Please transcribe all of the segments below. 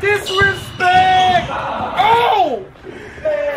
Disrespect! Oh!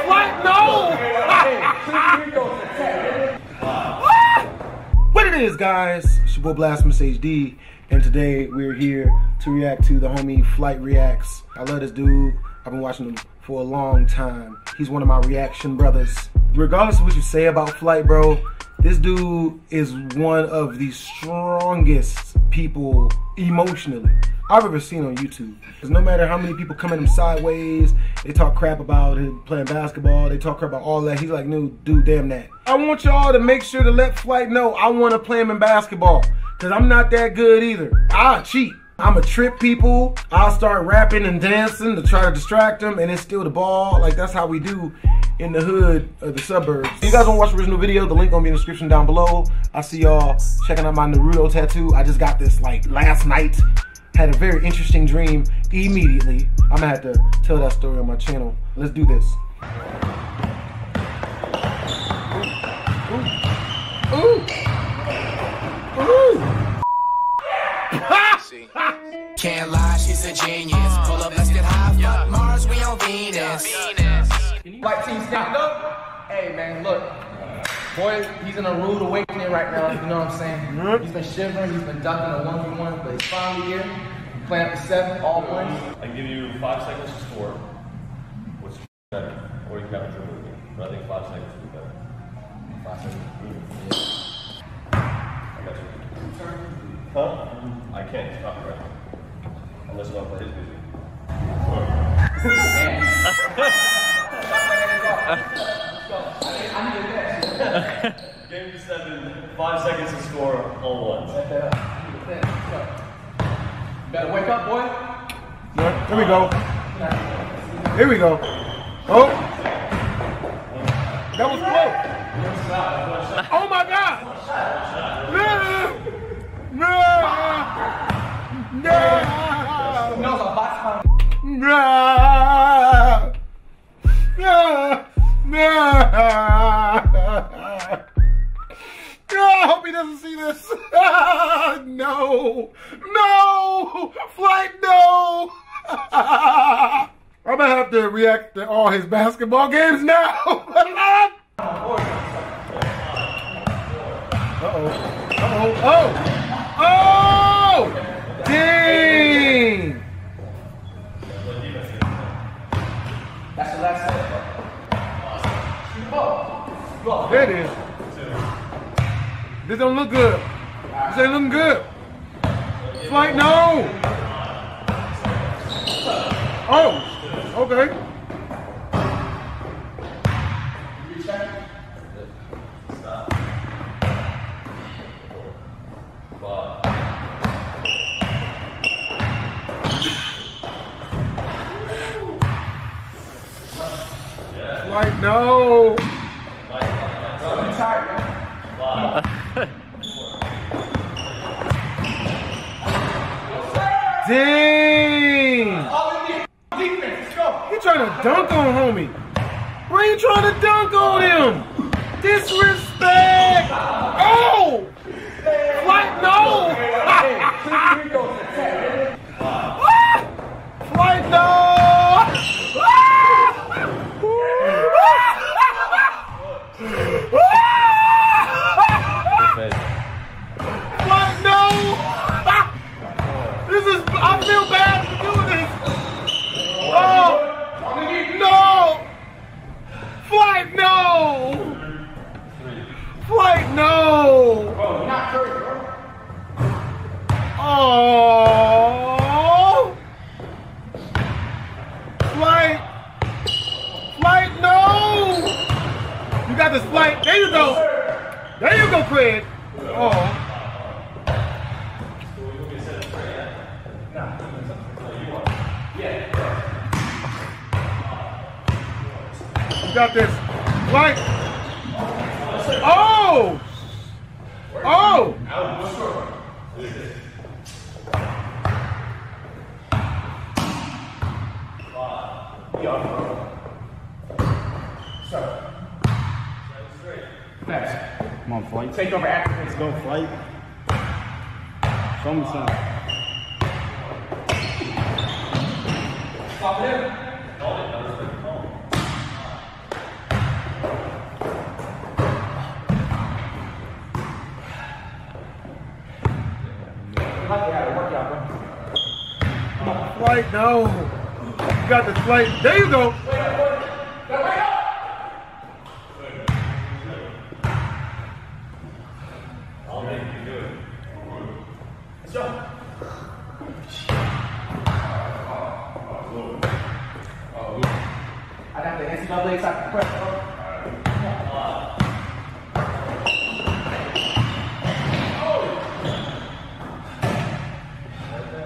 What? No! what it is, guys? It's your boy Blastphamous HD, and today we're here to react to the homie Flight Reacts. I love this dude. I've been watching him for a long time. He's one of my reaction brothers. Regardless of what you say about Flight, bro, this dude is one of the strongest people emotionally I've ever seen on YouTube. Because no matter how many people come at him sideways, they talk crap about him playing basketball, they talk crap about all that. He's like, no, dude, damn that. I want y'all to make sure to let Flight know I want to play him in basketball. Because I'm not that good either. I'll cheat. I'ma trip people. I'll start rapping and dancing to try to distract them and then steal the ball. Like that's how we do in the hood of the suburbs. If you guys want to watch the original video, the link gonna be in the description down below. I see y'all checking out my Naruto tattoo. I just got this like last night. Had a very interesting dream immediately. I'm gonna have to tell that story on my channel. Let's do this. Ooh. Ooh. Ooh. Can't lie, she's a genius. Pull up, let's get high. Fuck Mars, we on Venus. White team stand up. Hey man, look. Boy, he's in a rude awakening right now, you know what I'm saying? Mm-hmm. He's been shivering, he's been ducking a 1v1, but he's finally here. Playing up to seven, all points. I give you five seconds to score. What's better? Or you can have a dribble again. But I think five seconds would be better. Five seconds. I got you. Huh? I can't. It's copyright. Unless you want to play his music. Game seven, five seconds to score, all ones. Better wake up, boy. Yeah, here we go. Here we go. Oh. That was close. Oh my God. No. No. No. Knows No. No. Doesn't see this. no. No. Flight, no. I'm gonna have to react to all his basketball games now. Uh-oh. Uh-oh. Oh. Oh. Dang. That's the last set. Shoot the ball. Go. There it is. This don't look good. This ain't looking good. Flight, no. Oh, okay. Flight, no. I'm tired, man. Dang. All in the defense. Let's go. He trying to dunk on homie. Why you trying to dunk on him? Disrespect. Oh. Flight, no. Here goes the tag. Flight, no. Flight, no. This is, I feel bad for doing this. Oh, no. Flight, no. Flight, no. Bro, not Curry, bro. Oh. Flight. Flight, no. You got this flight. There you go. There you go, Craig. Oh. You got this. Flight. Oh. Oh. Next. Come on, flight. Take over after this. Go, flight. Show me something. Stop. No. You got the flight. There you go. I got the NCAA side press. bro.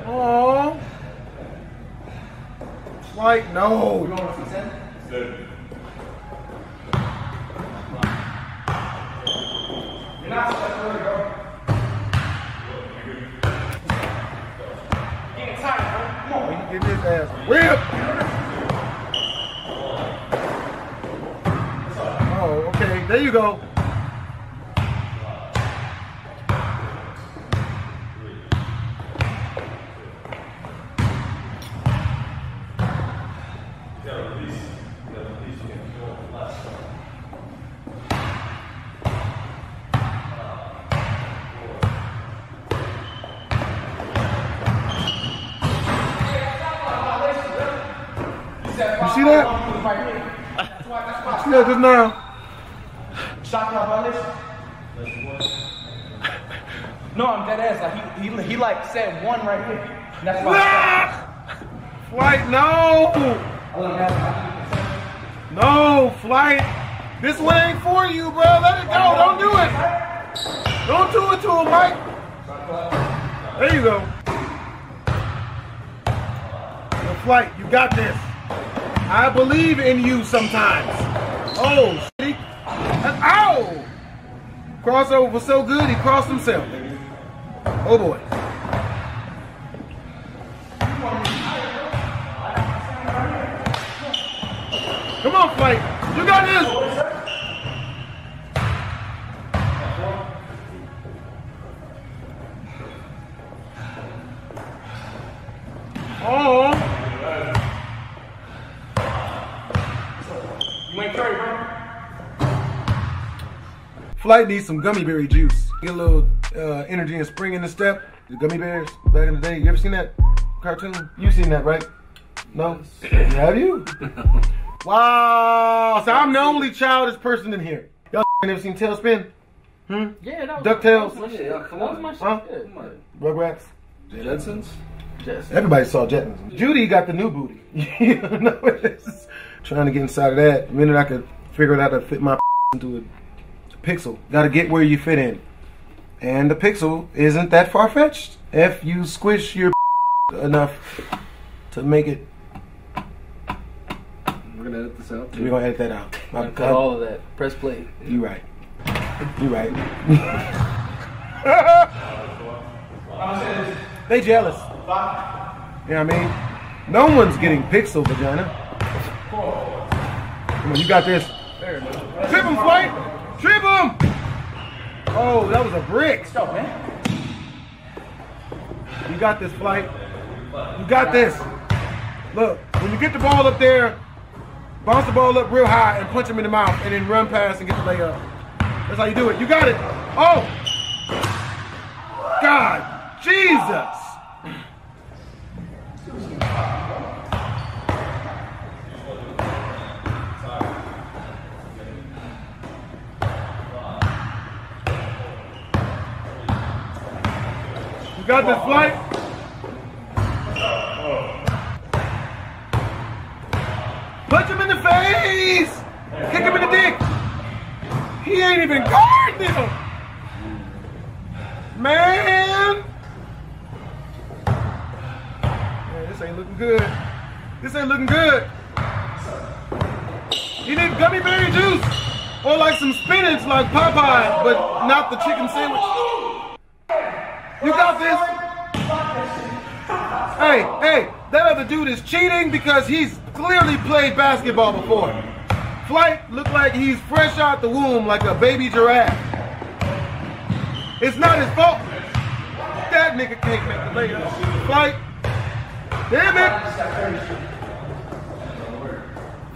Oh. You no. You see that? Right here. That's why, that's why. See that just now? Shot clock violation. No, I'm dead ass. Like he, he, he like said one right here. And that's why. Ah! Flight, no. I look at him. No, flight. This ain't for you, bro. Let it go. Don't do it. Don't do it to him, Mike. There you go. Flight, you got this. I believe in you sometimes. Oh. Ow! Crossover was so good, he crossed himself. Oh, boy. Come on, flight. You got this. Flight needs some gummy berry juice. Get a little uh, energy and spring in the step. The gummy bears back in the day. You ever seen that cartoon? You seen that, right? No? Have you? Wow. So I'm the only childish person in here. Y'all never seen TaleSpin? Hmm? Yeah, that was DuckTales? That was my shit. That was my shit. Huh? Yeah, come. Rugrats? Jetsons. Jetsons. Everybody saw Jetsons. Judy got the new booty. you know, it's trying to get inside of that. The minute I could figure it out how to fit my into a pixel, got to get where you fit in. And the pixel isn't that far fetched if you squish your enough to make it. We're gonna edit this out. We're gonna edit that out. We're cut all of that. Press play. You right. You right. they jealous. You know what I mean? No one's getting pixel vagina. Come on, you got this. Trip him, flight! Trip him! Oh, that was a brick. Let's go, man. You got this, flight. You got this. Look, when you get the ball up there, bounce the ball up real high and punch him in the mouth and then run past and get the layup. That's how you do it. You got it. Oh! God! Jesus! You got this flight? Punch him in the face! Kick him in the dick! He ain't even guarding him! Man! Man, this ain't looking good. This ain't looking good. You need gummy berry juice! Or like some spinach like Popeye, but not the chicken sandwich. You got this? Hey, hey, that other dude is cheating because he's clearly played basketball before. Flight looked like he's fresh out the womb like a baby giraffe. It's not his fault. That nigga can't make the layup. Flight. Damn it.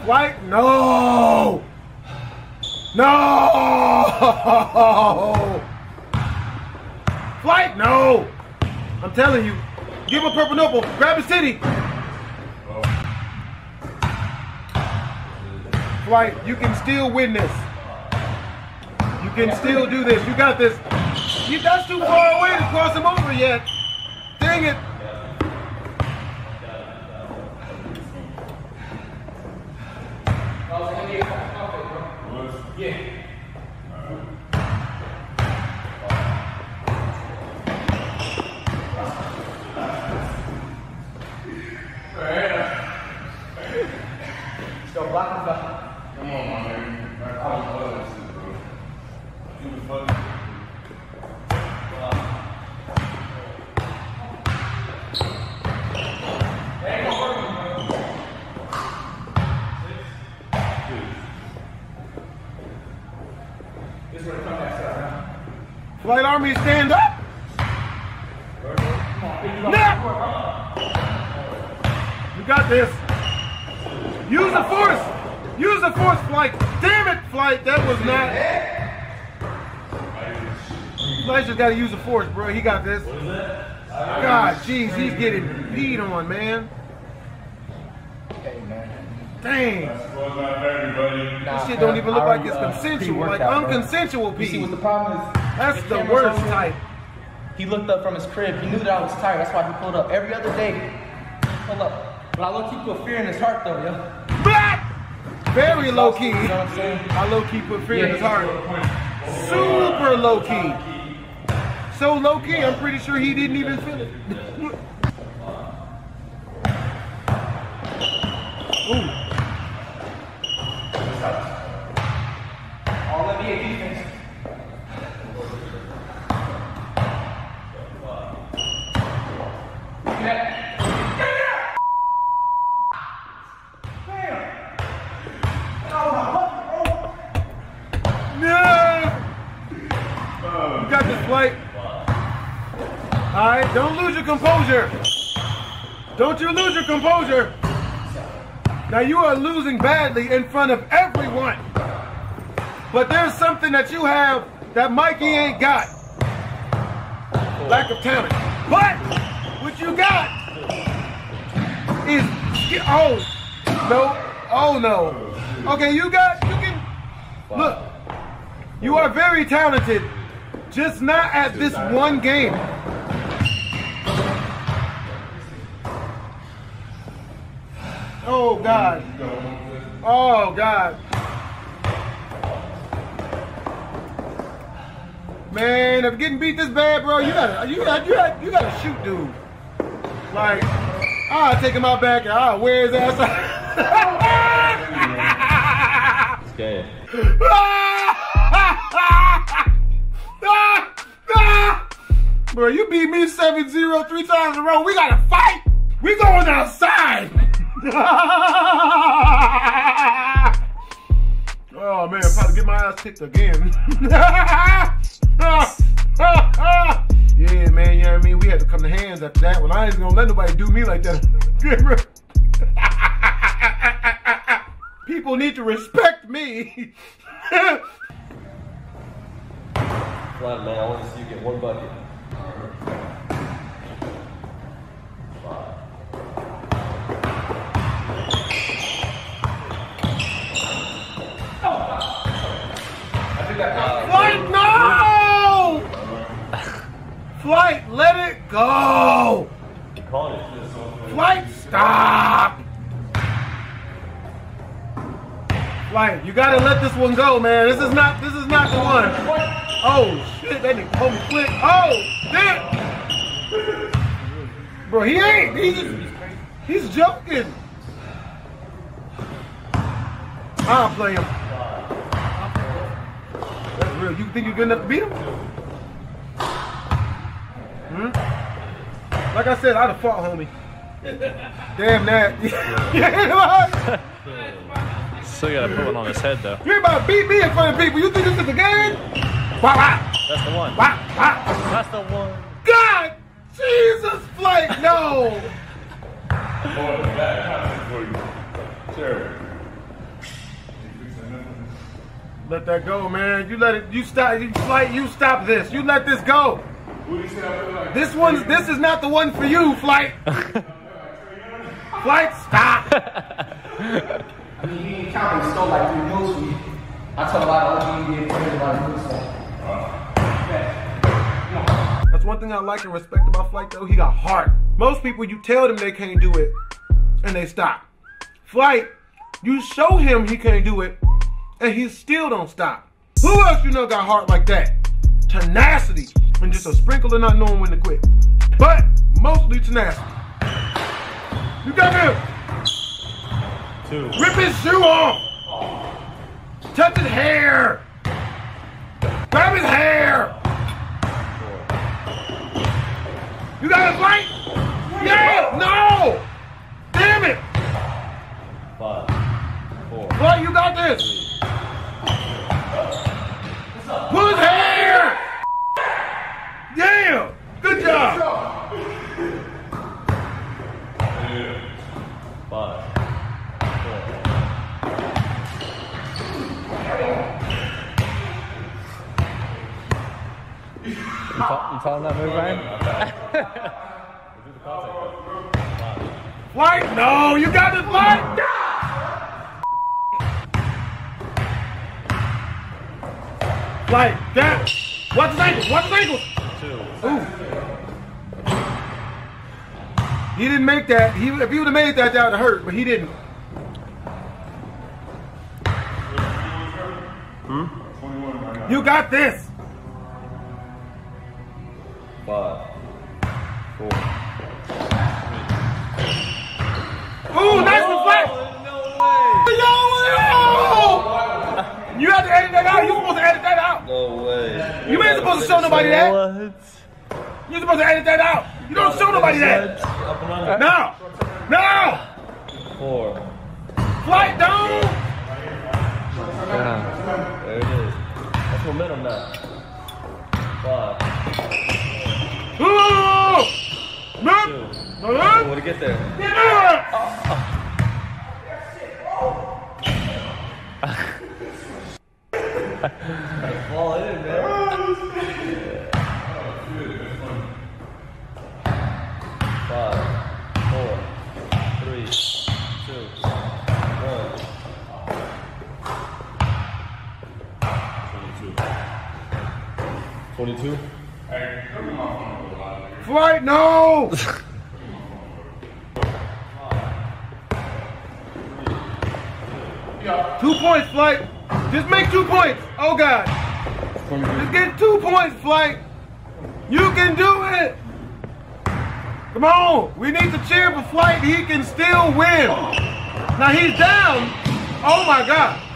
Flight, no! No! Flight, no! I'm telling you. Give him purple nipple. Grab his titty. Flight, you can still win this. You can still do this. You got this. You, that's too far away to cross him over yet. Dang it. Still blocking stuff. Flight Army, stand up. Now. You got this. Use the force. Use the force, Flight. Damn it, Flight. That was not. Flight just got to use the force, bro. He got this. God, jeez, he's getting peed on, man. Dang. Well, not everybody. Nah, This shit don't even look like it's consensual, like unconsensual You see what the pee. problem is? That's the worst type. He looked up from his crib. He knew that I was tired. That's why he pulled up. Every other day, he pulled up. But I look, he put fear in his heart, though, yo. Blah! Very low key. You know what I'm saying? I low key put fear in his heart. Super low key. So low key, I'm pretty sure he didn't even feel it. Ooh. All NBA defense. No! You got this flight. Alright, don't lose your composure. Don't you lose your composure. Now you are losing badly in front of everyone. But there's something that you have that Mikey ain't got. Lack of talent. But what you got is oh no oh no. Okay, you got you can look. You are very talented, just not at this one game. God. Oh God. Man, if getting beat this bad, bro, you gotta you gotta you gotta, you gotta shoot dude. Like, I'll take him out back and I'll wear his ass out. Bro, you beat me 7-0 three times in a row. We gotta fight. We going outside. oh man, probably get my ass kicked again. yeah, man, you know what I mean? We had to come to hands after that one. I ain't gonna let nobody do me like that. People need to respect me. Flat man, I want to see you get one bucket. One go, man. This is not, this is not the one. Oh shit, that nigga me quick. Oh, shit! Bro, he ain't. He's, he's joking. I'll play him. That's real. You think you're good enough to beat him? Hmm? Like I said, I'd have fought, homie. Damn that. yeah, Still gotta put one on his head though. you about to beat me in front of people. You think this is a game? Wow, wow, That's the one. wow, wow. That's the one. God, Jesus, flight, no. Boy, that for you. Terrible. Let that go, man. You let it. You stop. You flight. You stop this. You let this go. This one's. This is not the one for you, flight. flight, stop. I mean, ain't counting stole like three moves from you. I told a lot of other NBA players a lot of moves. So. That's one thing I like and respect about Flight though. He got heart. Most people, you tell them they can't do it, and they stop. Flight, you show him he can't do it, and he still don't stop. Who else you know got heart like that? Tenacity and just a sprinkle of not knowing when to quit. But mostly tenacity. You got him. Two. Rip his shoe off. Touch his hair. Grab his hair. You got a fight? Yeah! No! Damn it! Five. Four. Right, you got this. Pull his hair! Damn! Good job! Five. Four. You, call, you calling that move, Ryan? Do the contact. Fight! No! You got this fight! Like that. Watch his ankles. Watch his ankles. Two. Ooh. He make that. He, if he would have made that, that would have hurt, but he didn't. Hmm? You got this. Five. Four. Ooh, nice reflex. No way. Yo, yo! You have to edit that out. You're supposed to edit that out. No way. You ain't supposed to show nobody that. What? You're supposed to edit that out. You don't show nobody that. Up and under. No. No. Four. Flight down. There it is. That's momentum now. Five. Ooh. Two. No. No. Way to get there. Yeah. Fall in, man. Five. Four. Three. Two. One. Twenty-two. Flight, no! two points, Flight. Just make two points. Oh, God. Just get two points, Flight. You can do it. Come on. We need to cheer for Flight. He can still win. Now, he's down. Oh, my God.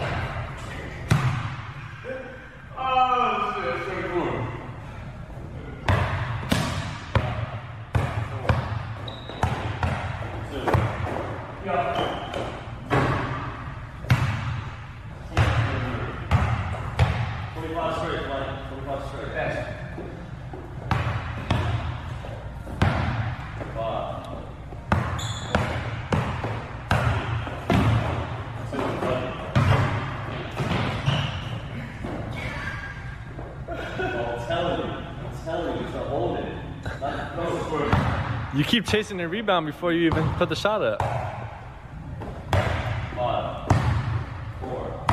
You keep chasing the rebound before you even put the shot up. Five. Four.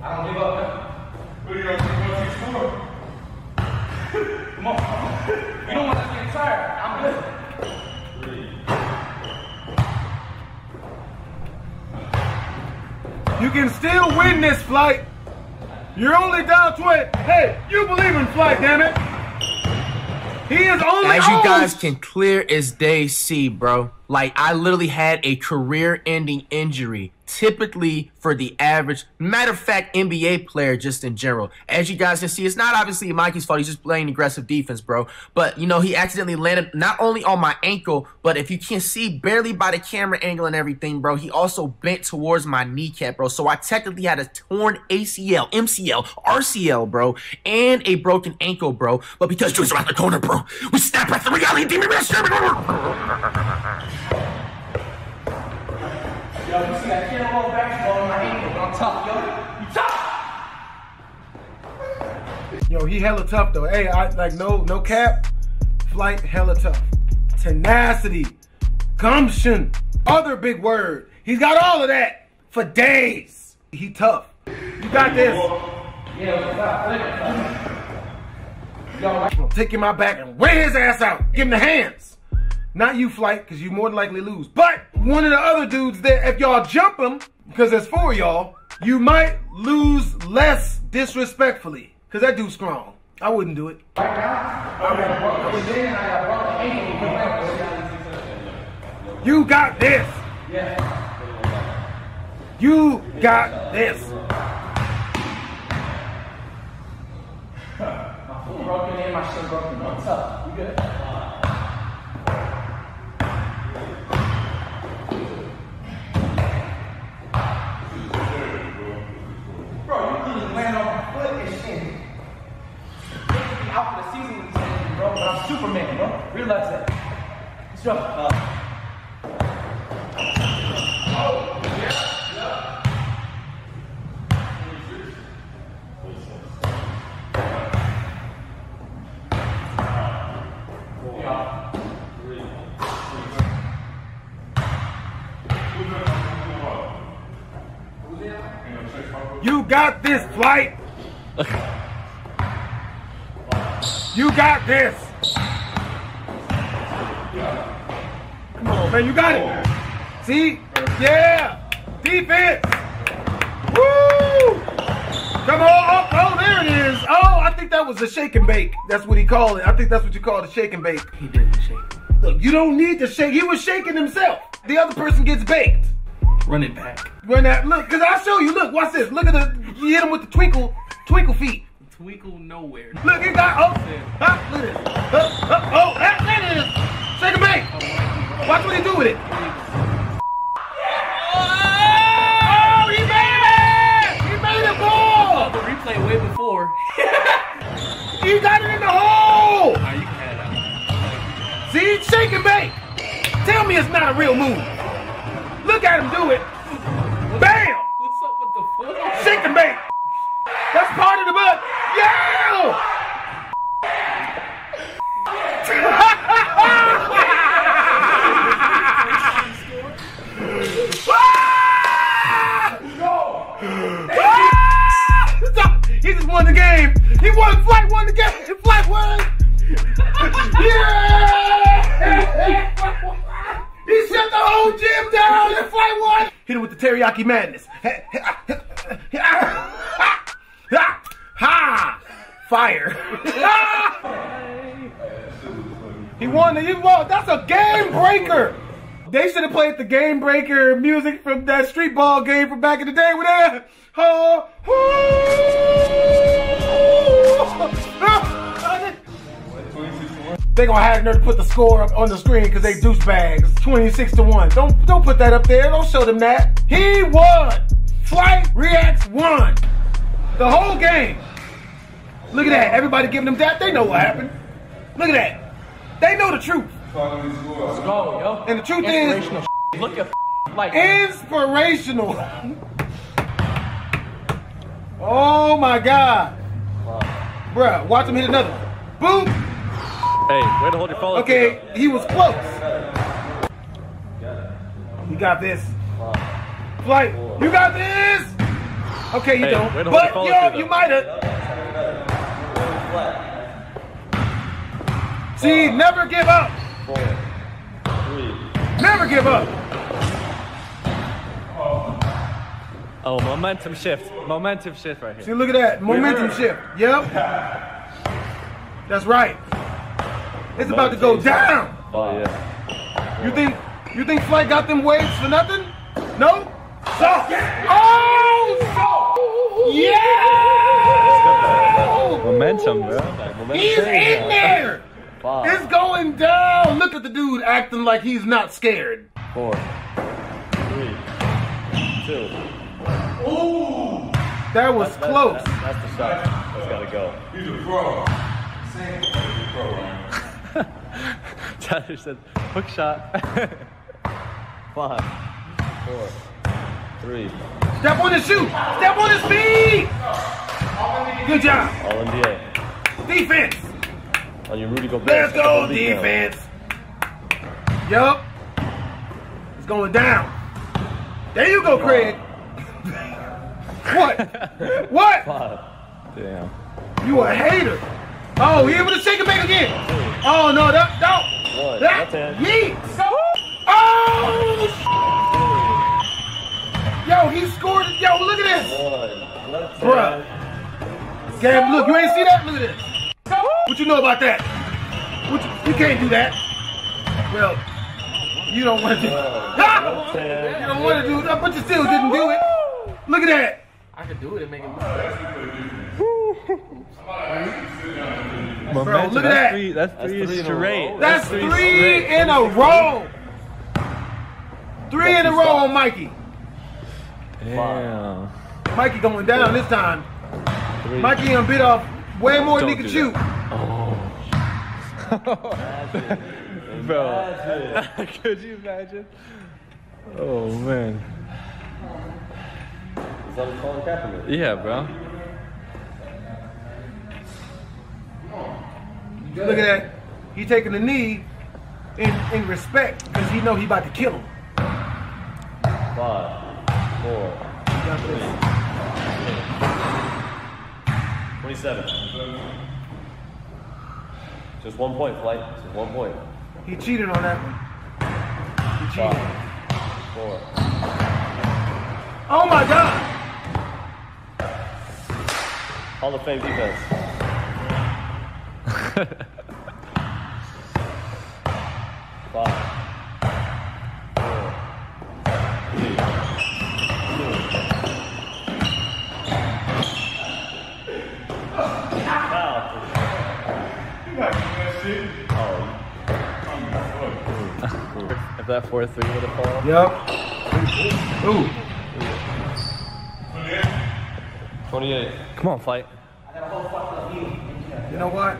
I don't give up, man. Come on. You don't want to get tired. I'm good. You can still win this flight. You're only down 20. Hey, you believe in flight, damn it. He is guys can clear as day see, bro. Like I literally had a career-ending injury typically for the average, matter of fact, NBA player just in general. As you guys can see, it's not obviously Mikey's fault. He's just playing aggressive defense, bro. But, you know, he accidentally landed not only on my ankle, but if you can see barely by the camera angle and everything, bro, he also bent towards my kneecap, bro. So I technically had a torn ACL, MCL, RCL, bro, and a broken ankle, bro. But because Drew's around the corner, bro, we snap at the reality demon Yo, you see that cannonball basketball on my ankle, but I'm tough, yo. You tough? Yo, he hella tough though. Hey, I like no no cap. Flight hella tough. Tenacity, gumption, other big word. He's got all of that for days. He tough. You got this. Yeah. Yo, I'm gonna take him out back and wear his ass out. Give him the hands. Not you, Flight, because you more than likely lose. But one of the other dudes there, if y'all jump him, because there's four y'all, you might lose less disrespectfully. Because that dude's strong. I wouldn't do it. You got this. You got this. My foot broken and my shit broken. I'm tough. You good? Bro, you couldn't land on my foot and shit. Niggas be out for the season with these things, bro. But I'm Superman, bro. Realize that. Let's go. Uh. You got this, Flight. You got this. Come on, man. You got it. See? Yeah. Defense. Woo! Come on. Oh, oh, there it is. Oh, I think that was a shake and bake. That's what he called it. I think that's what you call it, a shake and bake. He didn't shake. Look, you don't need to shake. He was shaking himself. The other person gets baked. Run it back. Run that look, cause I'll show you. Look, watch this. Look at the you hit him with the twinkle, twinkle feet. Twinkle nowhere. Look, he got oh, huh, look at this. Huh, huh, oh, that, that is shake and bake. Watch what he do with it. Oh, he made it! He made it ball. The replay way before. He got it in the hole. Now you can have that. See, shake and bake. Tell me it's not a real move. Look at him do it. He won. Flight won the game. Flight won. yeah! He shut the whole gym down and Flight won. Hit him with the teriyaki madness. Uh, uh, ha! Fire. he won. He won. That's a game breaker. They should have played the game breaker music from that street ball game from back in the day with that. Oh, they gonna have nerve to put the score up on the screen because they douchebags. 26 to 1. Don't don't put that up there. Don't show them that. He won. Flight Reacts won. The whole game. Look at that. Everybody giving them that. They know what happened. Look at that. They know the truth. Let's go, yo. And the truth is Inspirational Look at like inspirational. Oh my God. Bruh, watch him hit another. Boom. Hey, way to hold your follow Okay, he was close. You got this. Flight, you got this. Okay, you Hey, don't. way to hold But yo, you though. might have. See, never give up. Never give up. Oh, momentum shift. Momentum shift right here. See, look at that. Momentum shift. Yep. That's right. It's about to go down. Oh, yeah. You think you think Flight got them waves for nothing? No? soft. Oh, soft. Yeah. Momentum, bro. Momentum He's in there. Five, It's going down. Look at the dude acting like he's not scared. four, three, two. That was That's- close. That's, that's the shot. That's gotta go. He's a pro. Tyler said, hook shot. Five, four, three. Step on the shoe. Step on the feet. Good job. All NBA. Defense. On your Rudy Gobert. Let's go, Double lead now. defense. Yup. It's going down. There you go, Craig. what? What? Five. Damn. You a hater. Oh, he able to shake it back again. Oh, no, that, no. One. That, That's it. yeet. Oh, sh- Yo, he scored. Yo, look at this. One. Left Bruh. Gab, look, you ain't see that? Look at this. What you know about that? What you, you can't do that. Well, you don't want to do Left You don't want to do that, but you still didn't do it. Look at that. I could do it and make it look. Momentum. look at that's that. Three, that's That's three, three in a straight. row. That's three three straight. in a row. Three in a row on Mikey. Damn. Mikey going down this time. Three. Mikey done bit off way more than he Don't could do shoot. Oh. Bro. Could you imagine? Oh, man. Is that a Colin Kaepernick? Yeah, bro. Look at that. He taking the knee in, in respect because he know he about to kill him. Five, four, Got this. 27. Just one point, flight. Just one point. He cheated on that one. He cheated. Five, four. Oh my God. Hall of Fame defense. Five, four, three, two. Foul. If that 4 3 would have fallen. Yep. Ooh. 28. Come on, fight. You know what?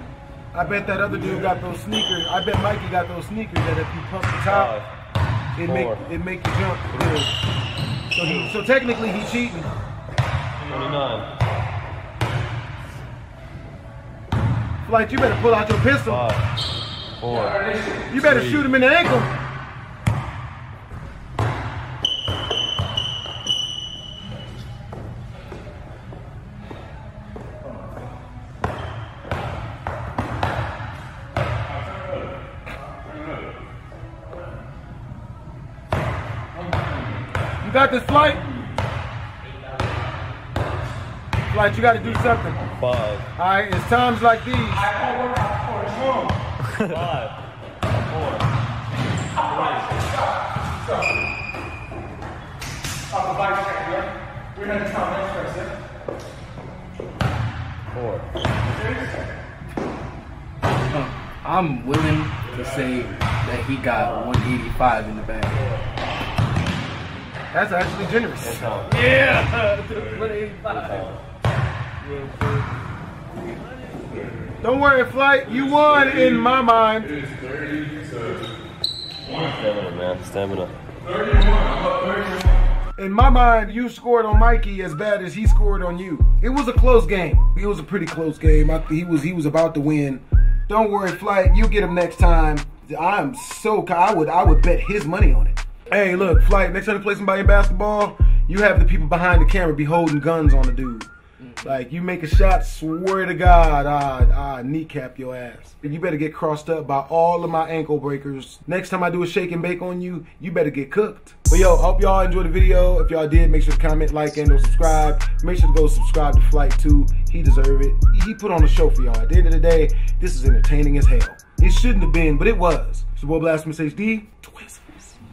I bet that other dude got those sneakers. I bet Mikey got those sneakers that if you pump the top, Five, it make it make you jump. So he, so technically he cheating. 29. Like you better pull out your pistol. Five, four, You better shoot him in the ankle. Got this flight? Flight, you got to do something. five, All right, it's times like these. five, four, four. I'm willing to say that he got 185 in the bag. That's actually generous. Yeah, 185. Don't worry, Flight. You won in my mind. Stamina, man. Stamina. In my mind, you scored on Mikey as bad as he scored on you. It was a close game. It was a pretty close game. I, he was he was about to win. Don't worry, Flight. You get him next time. I'm so I would I would bet his money on it. Hey, look, Flight. Next time you play somebody in basketball, you have the people behind the camera be holding guns on the dude. Mm-hmm. Like you make a shot, swear to God, I I kneecap your ass. You better get crossed up by all of my ankle breakers. Next time I do a shake and bake on you, you better get cooked. But yo, hope y'all enjoyed the video. If y'all did, make sure to comment, like, and or subscribe. Make sure to go subscribe to Flight 2. He deserve it. He put on a show for y'all. At the end of the day, this is entertaining as hell. It shouldn't have been, but it was. It's your boy Blastphamous HD. Twist.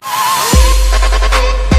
Oh,